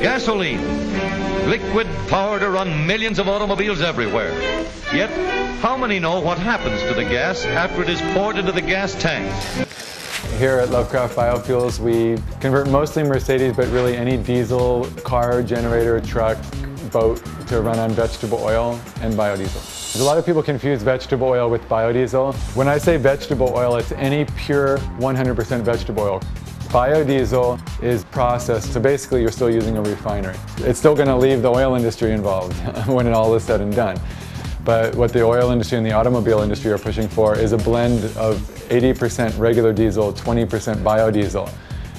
Gasoline. Liquid power to run millions of automobiles everywhere. Yet, how many know what happens to the gas after it is poured into the gas tank? Here at Lovecraft Biofuels, we convert mostly Mercedes, but really any diesel, car, generator, truck, boat to run on vegetable oil and biodiesel. A lot of people confuse vegetable oil with biodiesel. When I say vegetable oil, it's any pure 100% vegetable oil. Biodiesel is processed, so basically you're still using a refinery. It's still going to leave the oil industry involved when it all is said and done. But what the oil industry and the automobile industry are pushing for is a blend of 80% regular diesel, 20% biodiesel.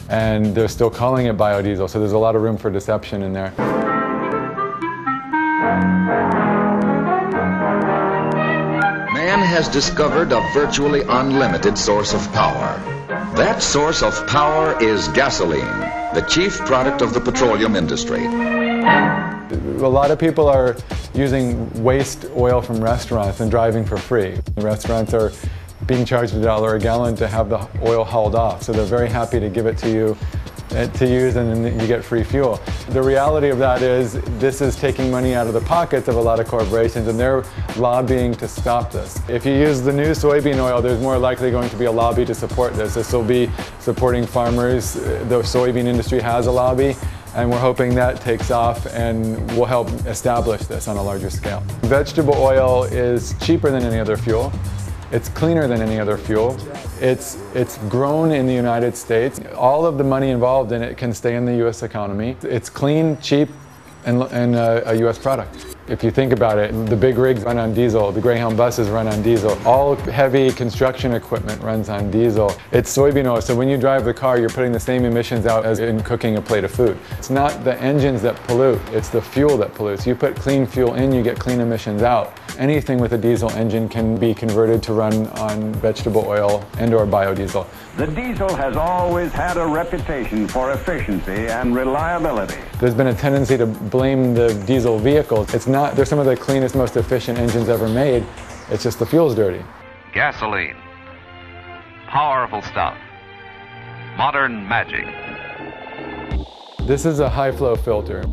And they're still calling it biodiesel, so there's a lot of room for deception in there. Man has discovered a virtually unlimited source of power. That source of power is gasoline, the chief product of the petroleum industry. A lot of people are using waste oil from restaurants and driving for free. The restaurants are being charged a dollar a gallon to have the oil hauled off, so they're very happy to give it to you Uh, to use and then you get free fuel. The reality of that is this is taking money out of the pockets of a lot of corporations and they're lobbying to stop this. If you use the new soybean oil, there's more likely going to be a lobby to support this. This will be supporting farmers. The soybean industry has a lobby and we're hoping that takes off and will help establish this on a larger scale. Vegetable oil is cheaper than any other fuel. It's cleaner than any other fuel. It's, it's grown in the United States. All of the money involved in it can stay in the US economy. It's clean, cheap, and, and uh, a, a US product. If you think about it, the big rigs run on diesel, the Greyhound buses run on diesel, all heavy construction equipment runs on diesel. It's soybean oil, so when you drive the car, you're putting the same emissions out as in cooking a plate of food. It's not the engines that pollute, it's the fuel that pollutes. You put clean fuel in, you get clean emissions out. Anything with a diesel engine can be converted to run on vegetable oil and or biodiesel. The diesel has always had a reputation for efficiency and reliability. There's been a tendency to blame the diesel vehicles. It's not, they're some of the cleanest, most efficient engines ever made. It's just the fuel's dirty. Gasoline. Powerful stuff. Modern magic. This is a high flow filter.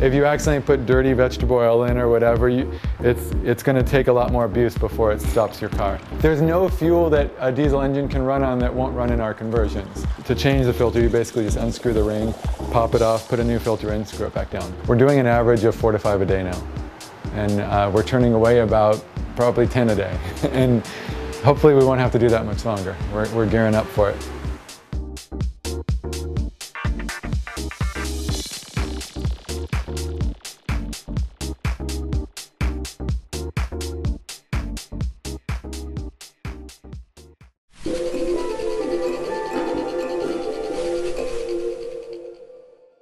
If you accidentally put dirty vegetable oil in or whatever, you, it's, it's going to take a lot more abuse before it stops your car. There's no fuel that a diesel engine can run on that won't run in our conversions. To change the filter, you basically just unscrew the ring, pop it off, put a new filter in, screw it back down. We're doing an average of four to five a day now. And uh, we're turning away about probably 10 a day. and hopefully we won't have to do that much longer. We're, we're gearing up for it.